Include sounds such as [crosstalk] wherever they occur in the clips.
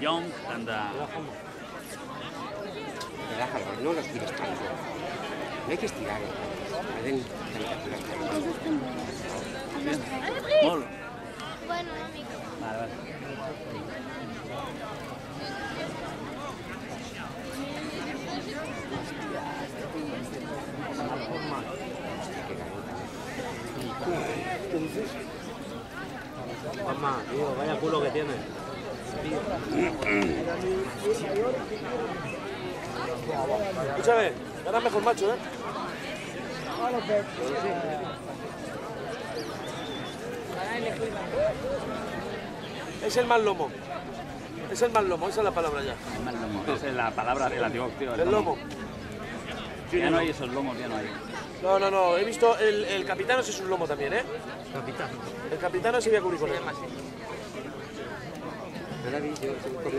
young and uh, Relájalo, no los tires tanto. No hay que temperaturas molt. Bueno. Vale, vale. Mamá, tío, vaya culo que tiene. Escúchame, ganas mejor macho, ¿eh? Es el más lomo. Es el más lomo, esa es la palabra ya. El mal lomo. Esa es la palabra del antiguo tío. El lomo. Ya no hay esos lomos, ya no hay. No, no, no. He visto el, el capitano es un lomo también, ¿eh? Capitán. El capitano sí voy a cubrir con él.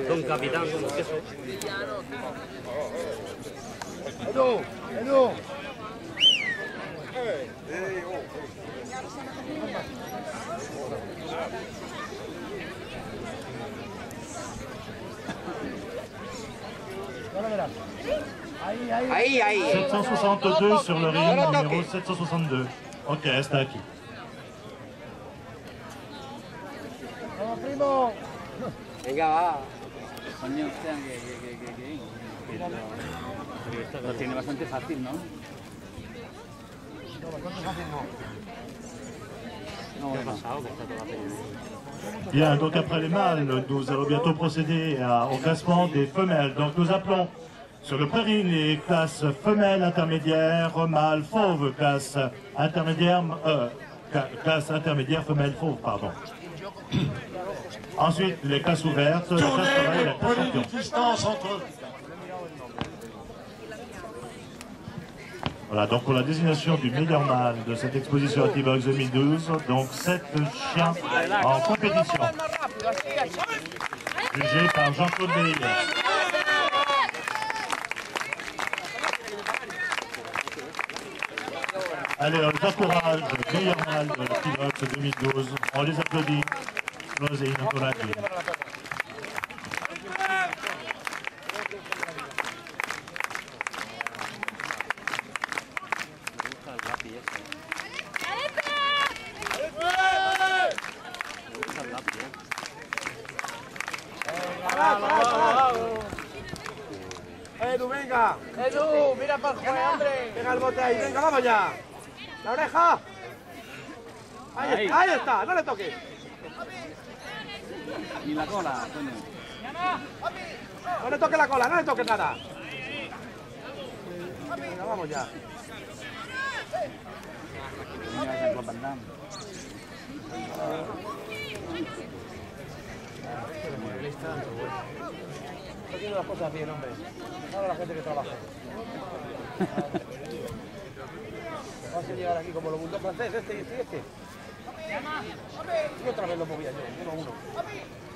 Don Capitán, con queso. Edu, Edu. Ahí, ahí. 762 sur le ring, numéro 762. Ok, está aquí. Venga, va. Coño, hostia, que, que, que, que, que, que lo, lo tiene bastante fácil, ¿no? No, bueno. Bien, donc après les mâles, nous allons bientôt procéder à- au classement des femelles. Donc nous appelons sur le prairie les classes femelles intermédiaires, mâles fauves, classe intermédiaire, euh, classe intermédiaire femelle fauve, pardon. Ensuite, les classes ouvertes, la classe travail et la classe champion. distance entre Voilà, donc pour la désignation du meilleur mâle de cette exposition à T-Box 2012, donc sept chiens en compétition. Jugés par Jean-Claude Bellier. Allez, on les encourage, meilleur mâle de T-Box 2012. On les applaudit. In Colagli. Edu, venga. Edu, mira para el juez, hombre. Venga el bote ahí, venga, vamos ya. La oreja. Ahí, Ahí. está, ahí está, no le toques. Ni la cola, coño. No le toques la cola, no le toques nada. Venga, vamos ya. Haciendo las cosas bien, hombre. Ahora la gente que trabaja. Vas a llegar aquí como los bulldog franceses, este y este y este. Y otra vez lo movía yo, uno a uno.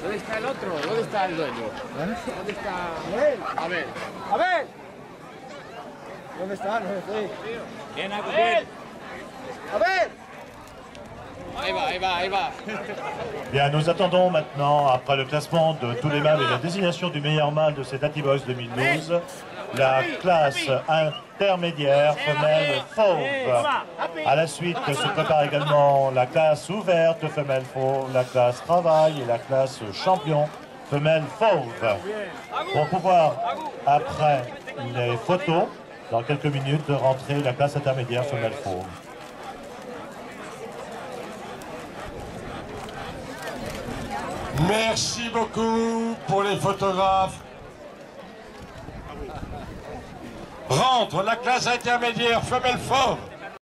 ¿Dónde está el otro? ¿Dónde está el dueño? ¿Dónde está? A ver. ¡A ver! ¿Dónde está? No sé. ¡A ver! ¡A ver! Va, va, va. [laughs] Bien, nous attendons maintenant, après le classement de tous les mâles et la désignation du meilleur mâle de cette Atibox 2012, la classe intermédiaire femelle fauve. À la suite se prépare également la classe ouverte femelle fauve, la classe travail et la classe champion femelle fauve. Pour pouvoir, après les photos, dans quelques minutes, rentrer la classe intermédiaire femelle fauve. Merci beaucoup pour les photographes. Rentre la classe intermédiaire femelle fort.